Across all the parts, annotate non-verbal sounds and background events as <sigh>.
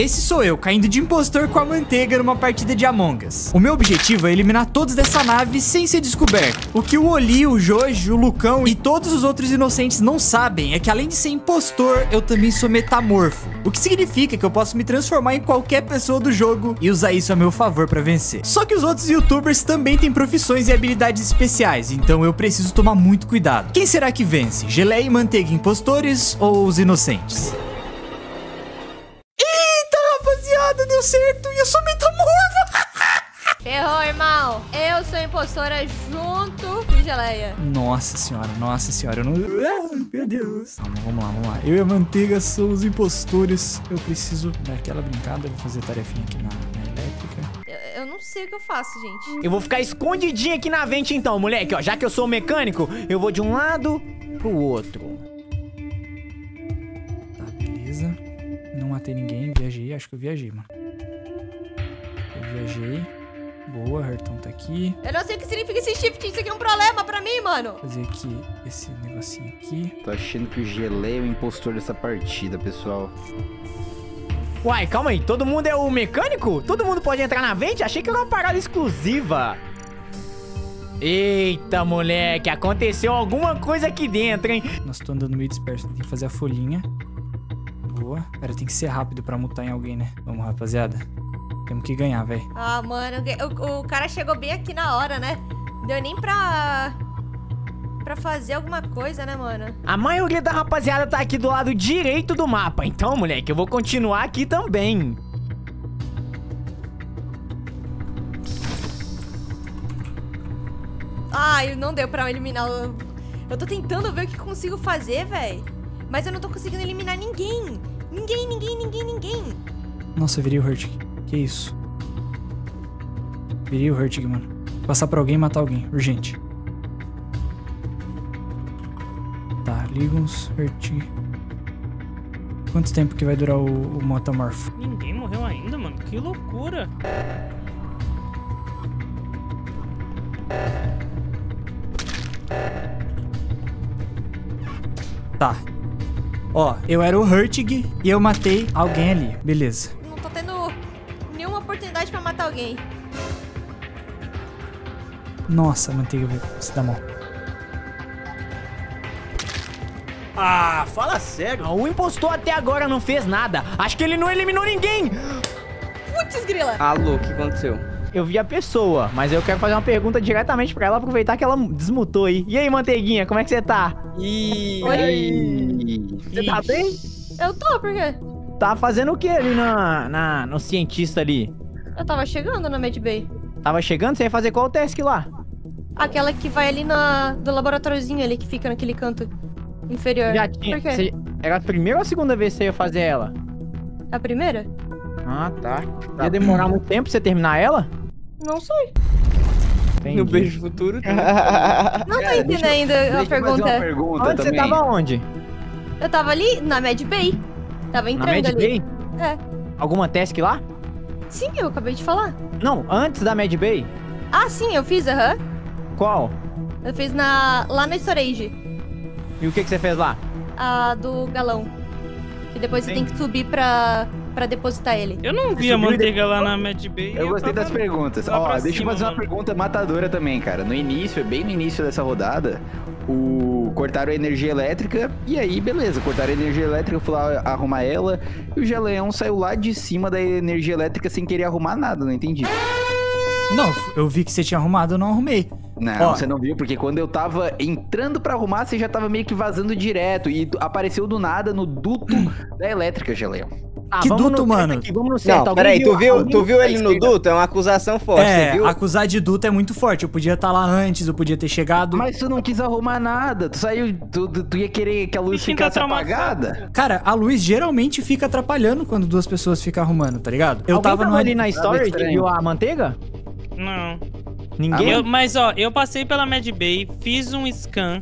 Esse sou eu, caindo de impostor com a manteiga numa partida de Among Us. O meu objetivo é eliminar todos dessa nave sem ser descoberto. O que o Oli, o Jojo, o Lucão e todos os outros inocentes não sabem é que além de ser impostor, eu também sou metamorfo. O que significa que eu posso me transformar em qualquer pessoa do jogo e usar isso a meu favor pra vencer. Só que os outros youtubers também têm profissões e habilidades especiais, então eu preciso tomar muito cuidado. Quem será que vence? Geleia e manteiga impostores ou os inocentes? Rapaziada, deu certo e eu sou metamorfo! Ferrou, irmão. Eu sou impostora junto com Geleia. Nossa senhora, nossa senhora, eu não... Ah, meu Deus. Calma, vamos lá, vamos lá. Eu e a Manteiga somos impostores. Eu preciso dar aquela brincada, vou fazer tarefinha aqui na, na elétrica. Eu, eu não sei o que eu faço, gente. Eu vou ficar escondidinho aqui na vente então, moleque, ó. Já que eu sou mecânico, eu vou de um lado pro outro. Matei ninguém, viajei, acho que eu viajei, mano. Eu viajei. Boa, Harton tá aqui. Eu não sei o que significa esse shift. Isso aqui é um problema pra mim, mano. Vou fazer aqui esse negocinho aqui. Tô achando que o Gelé é o impostor dessa partida, pessoal. Uai, calma aí, todo mundo é o mecânico? Todo mundo pode entrar na vente? Achei que era uma parada exclusiva. Eita, moleque, aconteceu alguma coisa aqui dentro, hein? Nossa, tô andando meio disperso, tem que fazer a folhinha. Boa. Pera, tem que ser rápido pra mutar em alguém, né? Vamos, rapaziada. Temos que ganhar, velho. Ah, mano, o, o cara chegou bem aqui na hora, né? Deu nem pra... Pra fazer alguma coisa, né, mano? A maioria da rapaziada tá aqui do lado direito do mapa. Então, moleque, eu vou continuar aqui também. Ai, não deu pra eliminar o... Eu tô tentando ver o que consigo fazer, velho. Mas eu não tô conseguindo eliminar ninguém. Ninguém, ninguém, ninguém, ninguém. Nossa, eu virei o Hurtig. Que isso? Virei o Hurtig, mano. Passar pra alguém e matar alguém. Urgente. Tá, Ligons, Hurtig. Quanto tempo que vai durar o, o Motamorfo? Ninguém morreu ainda, mano. Que loucura. Tá. Ó, eu era o Hurtig e eu matei alguém ali. Beleza. Não tô tendo nenhuma oportunidade pra matar alguém. Nossa, manteiga se dá mal. Ah, fala sério. O impostor até agora não fez nada. Acho que ele não eliminou ninguém. Putz, grila. Alô, o que aconteceu? Eu vi a pessoa, mas eu quero fazer uma pergunta diretamente pra ela, aproveitar que ela desmutou aí. E aí, Manteiguinha, como é que você tá? Ih, Você tá bem? Eu tô, por quê? Tá fazendo o que ali na, na, no cientista ali? Eu tava chegando na Med Bay. Tava chegando? Você ia fazer qual task lá? Aquela que vai ali na, do laboratóriozinho ali, que fica naquele canto inferior. Já tinha. Por quê? você- era a primeira ou a segunda vez que você ia fazer ela? A primeira? Ah, tá. Ia demorar muito tempo pra você terminar ela? Não sei. Entendi. no beijo futuro. <laughs> Não tô entendendo a eu fazer pergunta. pergunta Onde você também. tava onde? Eu tava ali na Med Bay. Tava Na entrando Mad ali. Bay? É. Alguma task lá? Sim, eu acabei de falar. Não, antes da Mad Bay. Ah, sim, eu fiz, aham. Qual? Eu fiz na, lá na storage. E o que, que você fez lá? A do galão. Que depois você tem que subir pra, pra depositar ele. Eu não vi a manteiga lá na Mad Bay. Eu gostei das perguntas. Ó, deixa eu cima, fazer uma mano. pergunta matadora também, cara. No início, bem no início dessa rodada, o cortaram a energia elétrica e aí, beleza, cortaram a energia elétrica, eu fui lá arrumar ela e o Geleão saiu lá de cima da energia elétrica sem querer arrumar nada, não entendi. Não, eu vi que você tinha arrumado, eu não arrumei. Não, Ó. você não viu, porque quando eu tava entrando pra arrumar, você já tava meio que vazando direto e apareceu do nada no duto <clears throat> da elétrica, Geleão. Ah, Que duto, mano? Aqui, vamos no certo. Não, peraí, tu viu, tu viu ele no duto? É uma acusação forte, você é, viu? acusar de duto é muito forte. Eu podia estar lá antes, eu podia ter chegado. Mas tu não quis arrumar nada, tu saiu, tu, tu- tu ia querer que a luz tá ficasse apagada? Cara, a luz geralmente fica atrapalhando quando duas pessoas ficam arrumando, tá ligado? Eu Alguém tava no ali na Tava storage e viu a manteiga? Não. Ninguém? Eu- mas ó, eu passei pela Mad Bay, fiz um scan.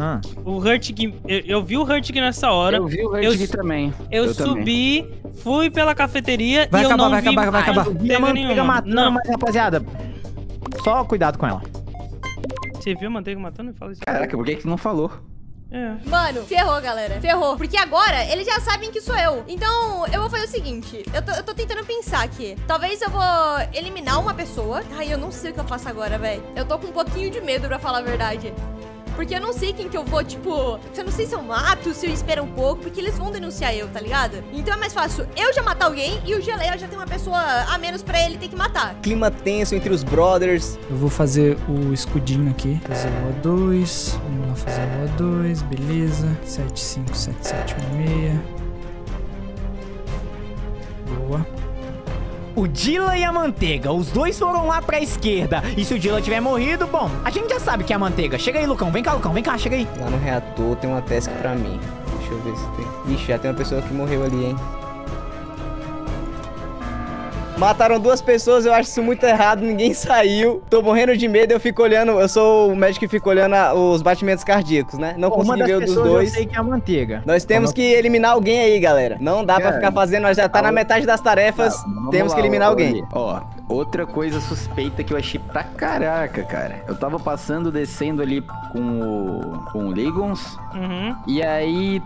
Ah. O Hurtig. Eu, eu vi o Hurtig nessa hora. Eu vi o Eu Hurtig também. Eu, eu também. Fui pela cafeteria Vai e eu acabar, não vai vi acabar, vai acabar. Vi a manteiga matando, Não, mas rapaziada, só cuidado com ela. você viu a manteiga matando? Fala isso. Caraca, por que que não falou? É. Mano, ferrou, galera. Ferrou. Porque agora eles já sabem que sou eu. Então, eu vou fazer o seguinte. Eu tô, eu tô tentando pensar aqui. Talvez eu vou eliminar uma pessoa. Ai, eu não sei o que eu faço agora, velho. Eu tô com um pouquinho de medo, pra falar a verdade. Porque eu não sei quem que eu vou, tipo... Eu não sei se eu mato, se eu espero um pouco. Porque eles vão denunciar eu, tá ligado? Então é mais fácil eu já matar alguém e o Geleia já tem uma pessoa a menos pra ele ter que matar. Clima tenso entre os brothers. Eu vou fazer o escudinho aqui. Fazer o O2. Vamos lá fazer o O2. Beleza. 757716. Boa. O Dila e a Manteiga, os dois foram lá pra esquerda. E se o Dila tiver morrido, bom, a gente já sabe que é a Manteiga. Chega aí, Lucão. Vem cá, Lucão. Vem cá, chega aí. Lá no reator tem uma task pra mim. Deixa eu ver se tem. Ixi, já tem uma pessoa que morreu ali, hein? Mataram duas pessoas, eu acho isso muito errado, ninguém <laughs> saiu. Tô morrendo de medo, eu fico olhando. Eu sou o médico que fica olhando a- os batimentos cardíacos, né? Não Uma consegui ver o dos dois. eu sei que é a Manteiga. Nós temos que eliminar alguém aí, galera. Não dá pra Cara, ficar fazendo, nós já tá na metade das tarefas. Tá, temos lá, que eliminar ó, alguém. Ó, outra coisa suspeita que eu achei pra caraca, cara. Eu tava passando, descendo ali com o, com o Legons, Uhum. e aí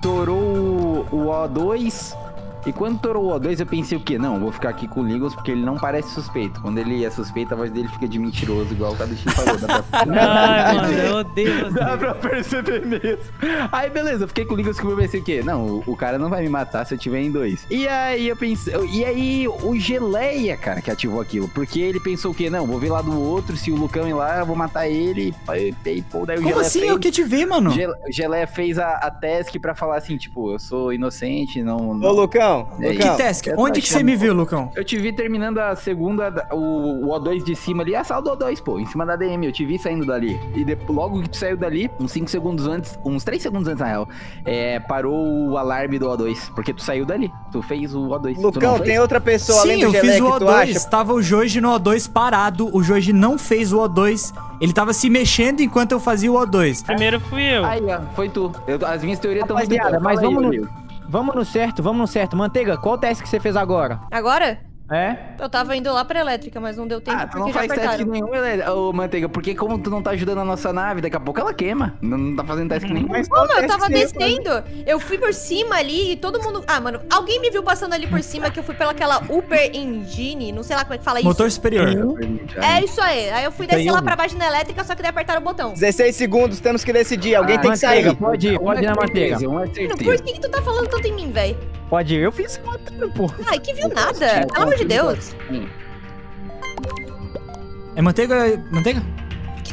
torou o, o O2. E quando torou o O2, eu pensei o quê? Não, vou ficar aqui com o Legos porque ele não parece suspeito. Quando ele é suspeito, a voz dele fica de mentiroso, igual o Kadushi falou. Dá pra... <laughs> Ai, mano, eu odeio Dá você. pra perceber mesmo. Aí, beleza, eu fiquei com o Lingus que eu pensei o quê? Não, o, o cara não vai me matar se eu tiver em dois. E aí eu pensei. E aí o Geleia, cara, que ativou aquilo. Porque ele pensou o quê? Não, vou ver lá do outro, se o Lucão ir lá, eu vou matar ele. E, e, pô, daí o Como Geleia assim? fez, Eu que te vi, mano. O Geleia fez a, a task pra falar assim, tipo, eu sou inocente, não. Ô, não- Lucão, É Que Lucão. task? eu tô Onde que você me viu, Lucão? Eu te vi terminando a segunda, o, o O2 de cima ali, a sala do O2, pô, em cima da DM, eu te vi saindo dali. E depois, logo que tu saiu dali, uns 5 segundos antes, uns 3 segundos antes na real, é, parou o alarme do O2, porque tu saiu dali, tu fez o O2. tu não Lucão, tem outra pessoa além Sim, do eu Geleia fiz o que tu O2. acha? Tava o Joji no O2 parado. O Joji não fez o O2. Ele tava se mexendo enquanto eu fazia o O2. Primeiro fui eu. Aí, ó, foi tu. Eu- as minhas teorias estão Rapaziada, mas vamos no, vamos no certo, vamos no certo. Manteiga, qual teste que você fez agora? Agora, É? eu tava indo lá pra elétrica, mas não deu tempo Ah, tu porque não já faz teste apertaram. nenhum, ele- ô Manteiga, porque como tu não tá ajudando a nossa nave, daqui a pouco ela queima. Não, não tá fazendo teste nenhum. Mas Como? Eu teste tava que descendo. Eu fui por cima ali e todo mundo. Ah, mano, alguém me viu passando ali por cima que eu fui pelaquela Upper Engine, não sei lá como é que fala isso. Motor superior. É isso aí. Aí eu fui descer lá pra baixo na elétrica, só que daí apertaram o botão. 16 segundos, temos que decidir. Alguém Ah, tem que Manteiga, sair. pode ir, pode ir na manteiga. Um é Mano, certeza. por que, que tu tá falando tanto em mim, velho? Pode ir. Eu fiz matando, pô. Ai, que viu nada. Pelo amor de Deus. É manteiga? Manteiga?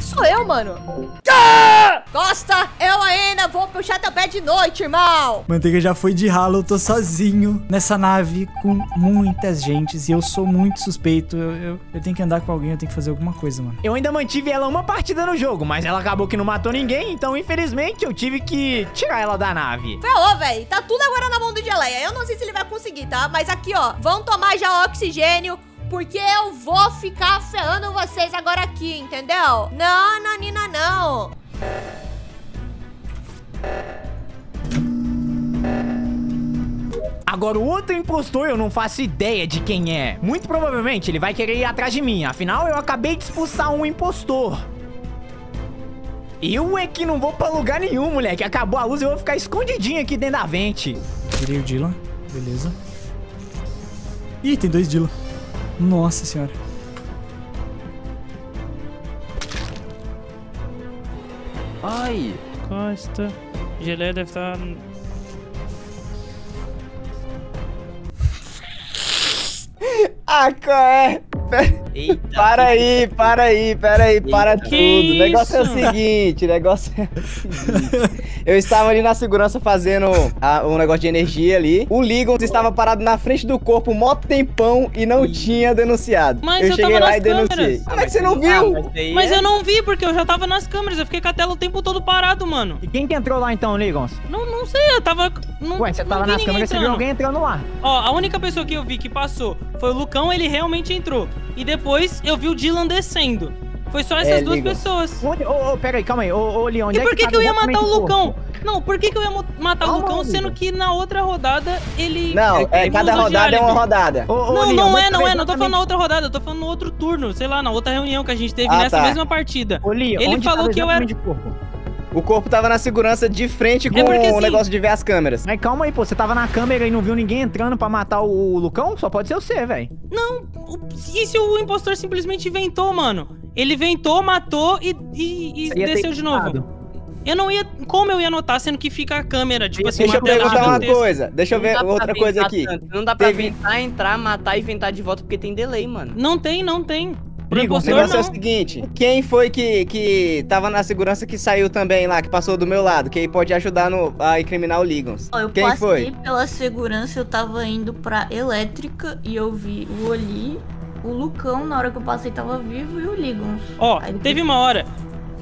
Sou eu, mano? Costa, eu ainda vou puxar teu pé de noite, irmão. Manteiga já foi de ralo, eu tô sozinho nessa nave com muitas gentes e eu sou muito suspeito. Eu, eu, eu tenho que andar com alguém, eu tenho que fazer alguma coisa, mano. Eu ainda mantive ela uma partida no jogo, mas ela acabou que não matou ninguém, então infelizmente eu tive que tirar ela da nave. Ferrou, velho. Tá tudo agora na mão do Geleia. Eu não sei se ele vai conseguir, tá? Mas aqui, ó. Vão tomar já oxigênio. Porque eu vou ficar ferrando vocês agora aqui, entendeu? Não, Nanina, não. Agora, o outro impostor eu não faço ideia de quem é. Muito provavelmente ele vai querer ir atrás de mim. Afinal, eu acabei de expulsar um impostor. Eu é que não vou pra lugar nenhum, moleque. Acabou a luz e eu vou ficar escondidinho aqui dentro da vente. Tirei o Dylan, beleza. Ih, tem dois Dylan. Nossa senhora. Ai, Costa. Geleia deve estar. Ah, qual é? Eita. Para aí, para aí, para aí, para tudo. O negócio é o isso? seguinte, o negócio é o seguinte. Eu estava ali na segurança fazendo a- um negócio de energia ali. O Ligon estava parado na frente do corpo mó tempão e não tinha denunciado. Mas eu eu cheguei tava lá nas e denunciei. câmeras. Como é que você não viu? Mas eu não vi, porque eu já tava nas câmeras. Eu fiquei com a tela o tempo todo parado, mano. E quem que entrou lá então, Ligons? Não, não sei, eu tava. Não, Ué, você tava nas câmeras e você viu alguém entrando lá. Ó, a única pessoa que eu vi que passou foi o Lucão, ele realmente entrou. E depois eu vi o Dylan descendo. Foi só essas É, duas pessoas. Onde? Ô, ô, pera aí, calma aí. Ô, ô, Leon, onde E é por que, tá que eu ia matar o Lucão? corpo? Não, por que, que eu ia matar o Calma, Lucão, amigo. sendo que na outra rodada ele. Não, é, ele cada rodada é uma rodada. Ô, ô, Não, Leon, não é, tá não é. Não tô falando na outra rodada, eu tô falando no outro turno, sei lá, na outra reunião que a gente teve Ah, nessa tá. mesma partida. Ô, Leon, Ele onde falou que eu era- o corpo? Tava na segurança de frente com porque, o assim- negócio de ver as câmeras. Mas calma aí, pô. Você tava na câmera e não viu ninguém entrando pra matar o Lucão? Só pode ser você, velho. Não, e se o impostor simplesmente ventou, mano? Ele ventou, matou e, e- e desceu de novo. Eu não ia. Como eu ia notar, sendo que fica a câmera? Tipo assim, Deixa eu perguntar uma coisa. Deixa eu Não ver outra coisa aqui. tanto. Não dá pra Teve- ventar, entrar, matar e ventar de volta porque tem delay, mano. Não tem, não tem. O negócio é o não. seguinte: quem foi que, que tava na segurança que saiu também lá, que passou do meu lado? Que pode ajudar no, a incriminar o Ligons? Ó, Eu Quem passei foi? pela segurança, eu tava indo pra elétrica e eu vi o Oli, o Lucão, na hora que eu passei tava vivo e o Ligons. Ó, Aí depois- teve uma hora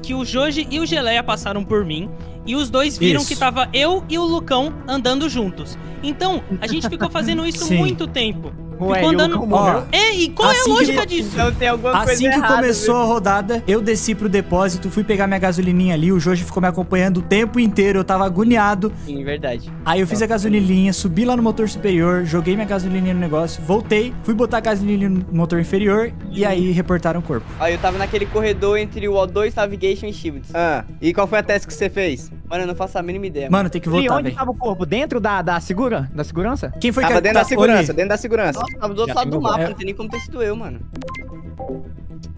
que o Joji e o Geleia passaram por mim e os dois viram Isso. que tava eu e o Lucão andando juntos. Então, a gente ficou fazendo isso muito tempo. Ué, ficou e o andando. Morreu? É, e qual é Assim a que- lógica disso? Então tem alguma coisa Assim que errada, começou a rodada, eu desci pro depósito, fui pegar minha gasolininha ali, o Joji ficou me acompanhando o tempo inteiro, eu tava agoniado. viu? Sim, verdade. Aí eu fiz a gasolininha, subi lá no motor superior, joguei minha gasolininha no negócio, voltei, fui botar a gasolininha no motor inferior e aí reportaram o corpo. Ó, eu tava naquele corredor entre o O2, Navigation e Shields. Ah, e qual foi a teste que você fez? Mano, eu não faço a mínima ideia. Mano, tem que E voltar, onde velho. tava o corpo? Dentro da, da segura? Da segurança? Quem foi Tava que dentro tá- da segurança, dentro da segurança. Nossa, tava do outro lado do mapa, É. não tem nem como ter sido eu, mano.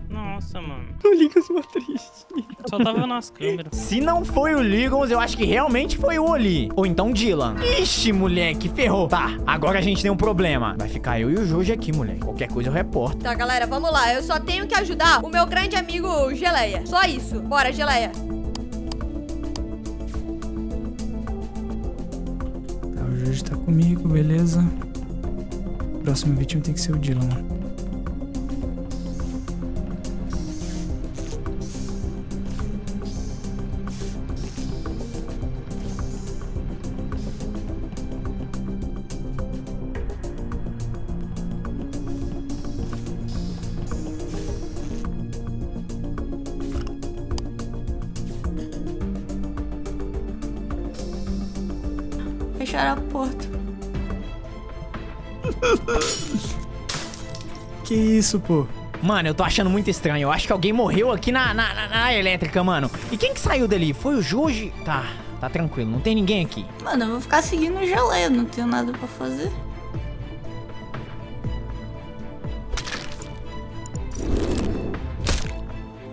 Nossa, mano. <laughs> O Lincoln ficou triste. Só tava nas câmeras. Se não foi o Ligons, eu acho que realmente foi o Oli. Ou então o Dylan. Ixi, moleque, ferrou. Tá, agora a gente tem um problema. Vai ficar eu e o Joji aqui, moleque. Qualquer coisa eu reporto. Tá, galera, vamos lá. Eu só tenho que ajudar o meu grande amigo Geleia. Só isso. Bora, Geleia. Tá, o Joji tá comigo, beleza. Próxima vítima tem que ser o Dylan. Fecharam a porta. Que isso, pô? Mano, eu tô achando muito estranho. Eu acho que alguém morreu aqui na, na, na- na elétrica, mano. E quem que saiu dali? Foi o Joji? Tá, tá tranquilo. Não tem ninguém aqui. Mano, eu vou ficar seguindo o geleia, não tenho nada pra fazer.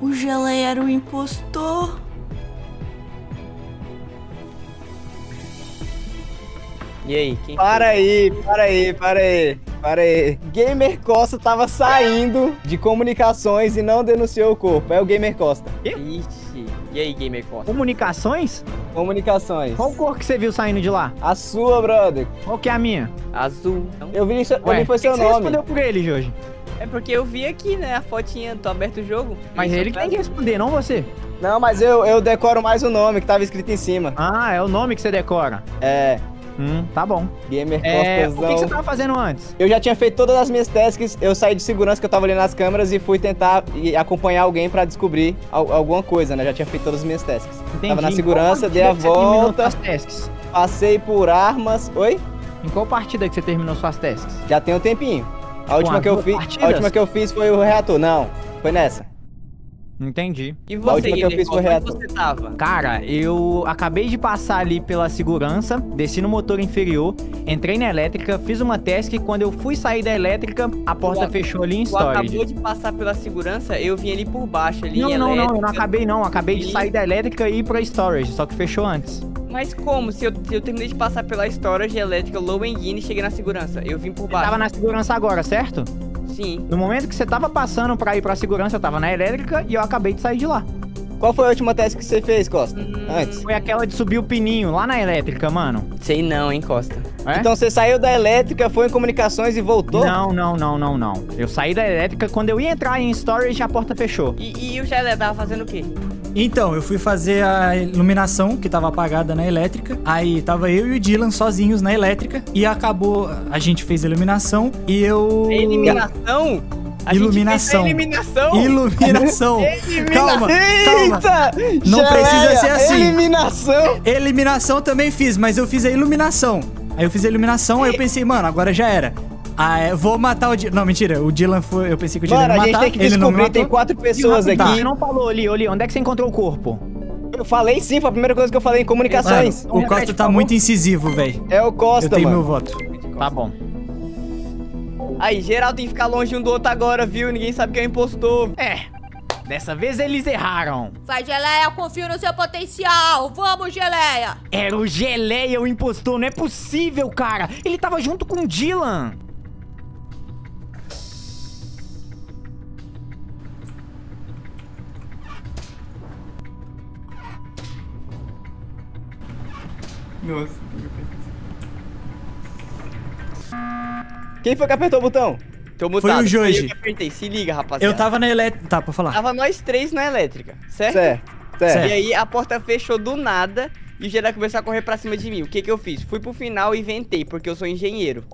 O geleia era o impostor. E aí, quem Para aí, para aí, para aí. Para aí. Gamer Costa tava saindo de comunicações e não denunciou o corpo. É o Gamer Costa. foi? Ixi. E aí, Gamer Costa? Comunicações? Comunicações. Qual cor que você viu saindo de lá? A sua, brother. Qual que é a minha? Azul. Eu vi, isso- eu Ué, vi foi que seu que você nome. respondeu por ele, Joji? É porque eu vi aqui, né, a fotinha, tô aberto o jogo. Mas ele que tem que responder, não você. Não, mas eu, eu decoro mais o nome que tava escrito em cima. Ah, é o nome que você decora. É, Hum, tá bom. Gamer É, o que, que você tava fazendo antes? Eu já tinha feito todas as minhas tasks, eu saí de segurança que eu tava ali nas câmeras e fui tentar e acompanhar alguém pra descobrir al- alguma coisa, né? Já tinha feito todas as minhas tasks. Entendi. Tava na segurança, dei a volta, suas tasks? passei por armas. Oi? Em qual partida que você terminou suas tasks? Já tem um tempinho. A última as que eu fiz, a última que eu fiz foi o reator. Não, foi nessa. Entendi. E você, última que eu Gamer fiz foi Costa, reto. onde você tava? Cara, eu acabei de passar ali pela segurança, desci no motor inferior, entrei na elétrica, fiz uma task e quando eu fui sair da elétrica, a porta Tu- fechou ali em Tu acabou storage. de passar pela segurança, eu vim ali por baixo, ali Não, não, não, eu não acabei não, acabei de E- sair da elétrica e ir pra storage, só que fechou antes. Mas como? Se eu, se eu terminei de passar pela storage elétrica low engine e cheguei na segurança, eu vim por Você baixo. tava na segurança agora, certo? Sim. No momento que você tava passando pra ir pra segurança, eu tava na elétrica e eu acabei de sair de lá. Qual foi a última task que você fez, Costa? Hum, Antes. Foi aquela de subir o pininho lá na elétrica, mano. Sei não, hein, Costa. É? Então você saiu da elétrica, foi em comunicações e voltou? Não, não, não, não, não. Eu saí da elétrica, quando eu ia entrar em storage, a porta fechou. E, e o Gelé tava fazendo o quê? Então, eu fui fazer a iluminação que tava apagada na elétrica. Aí tava eu e o Dylan sozinhos na elétrica. E acabou. A gente fez a iluminação e eu. Eliminação? A Iluminação. Gente fez a eliminação? Iluminação. <laughs> calma, calma. Eita! Não precisa ser assim. Eliminação! Eliminação também fiz, mas eu fiz a iluminação. Aí eu fiz a iluminação, aí eu pensei, mano, agora já era. Ah, é, vou matar o Dylan. Não, mentira. O Dylan foi. Eu pensei que o Dylan Mano, ia a matar. gente tem que ele não me descobrir, tem quatro pessoas Tá, aqui. Você não falou ali, ali, onde é que você encontrou o corpo? Eu falei sim, foi a primeira coisa que eu falei em comunicações. Mano, o Costa tá muito incisivo, velho. É o Eu Costa, tenho meu mano. voto. Tá bom. Aí, geral tem que ficar longe um do outro agora, viu? Ninguém sabe quem é o impostor. É. Dessa vez eles erraram. Vai, Geleia, eu confio no seu potencial. Vamos, Geleia. Era o Geleia o impostor, não é possível, cara. Ele tava junto com o Dylan. Nossa. Quem foi que apertou o botão? Tô mutado. o Jorge. eu que apertei. Se liga, rapaziada. Eu tava na elétrica. Tá, pra falar. Tava nós três na elétrica, certo? Certo, certo. E aí a porta fechou do nada e o geral começou a correr pra cima de mim. O que que eu fiz? Fui pro final e inventei, porque eu sou engenheiro.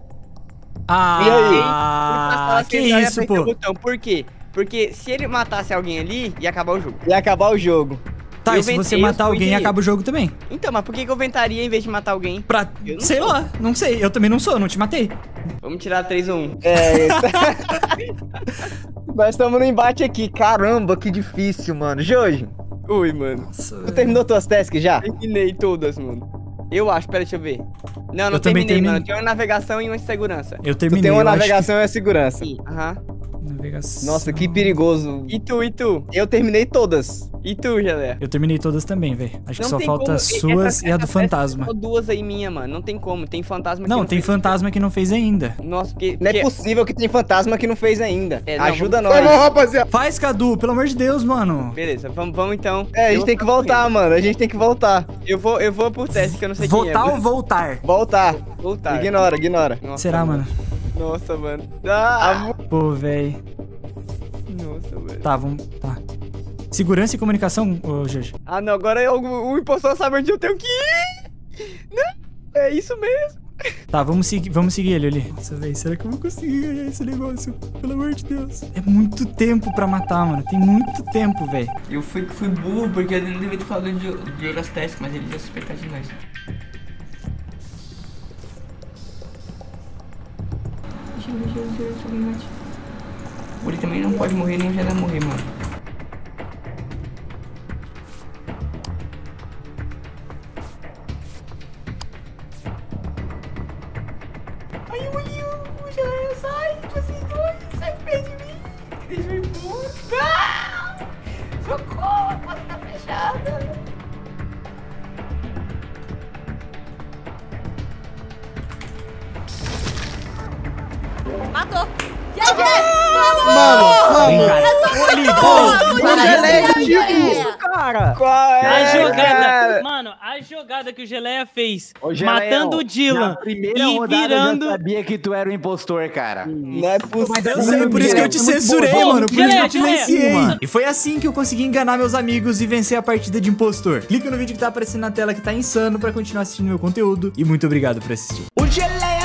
Ah, que e isso, apertei o pô. botão. Por quê? Porque se ele matasse alguém ali, ia acabar o jogo. Ia acabar o jogo. Tá, Eu e se você matar alguém, engenheiro. acaba o jogo também. Então, mas por que que eu inventaria em vez de matar alguém? Pra. Sei sou. lá, não sei. Eu também não sou, não te matei. Vamos tirar 3 ou 1. É. <laughs> Nós estamos no embate aqui. Caramba, que difícil, mano. Jorge, Ui, mano. Nossa, tu terminou tuas tasks já? Terminei todas, mano. Eu acho, pera, deixa eu ver. Não, não Eu também terminei, terminei. mano. Tem uma navegação e uma segurança. Eu Tu terminei. tem uma navegação e a segurança. Sim, aham. que- Navegação. Nossa, que perigoso. E tu, e tu? Eu terminei todas. E tu, Gelé? Eu terminei todas também, velho. Acho que Não só tem falta como- as suas essa- e a do fantasma. Só duas aí minha, mano. Não tem como. Tem fantasma que Não, tem fez. fantasma que não fez ainda. Nossa, porque... Não é porque- possível que tem fantasma que não fez ainda. É, não, Ajuda vamos- nós. rapaziada. Faz, Cadu, pelo amor de Deus, mano. Beleza, vamos, vamos então. É, a Eu gente vou tem que voltar, correndo. mano. A gente tem que voltar. Eu vou, eu vou por teste, que eu não sei quem Votar é. ou voltar? Voltar. Voltar. Ignora, ignora. Nossa, Será, mano? Nossa, mano. Ah, Pô, velho. nossa, velho. Tá, vamos. Tá. Segurança e comunicação, ô Jorge. Ah, não, agora eu, o impostor sabe onde eu tenho que ir. Não, é isso mesmo. Tá, vamos seguir, vamos seguir ele ali. Nossa, velho, será que eu vou conseguir ganhar esse negócio? Pelo amor de Deus. É muito tempo pra matar, mano. Tem muito tempo, velho. Eu fui, fui burro porque não devia ter falado de, de testes, mas ele já suspeitar de nós. Se alguém mate. Ele também não pode morrer, não já vai morrer, mano. Matou. GG! Vamos! Mano, mano. Vamos, Geleia, Geleia! Cara. Qual A é, jogada, cara? mano, a jogada que o Geleia fez, Ô, Geleão, matando o Dylan e virando. eu sabia que tu era o impostor, cara. Não é possível. Eu sei, por isso que eu te bom. censurei, Bom, mano. Por isso que eu Geleia, te Geleia. silenciei. E foi assim que eu consegui enganar meus amigos e vencer a partida de impostor. Clica no vídeo que tá aparecendo na tela que tá insano pra continuar assistindo meu conteúdo. E muito obrigado por assistir. O Geleia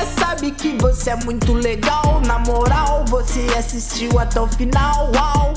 sabe que você é muito legal. Na moral, você assistiu até o final. Uau!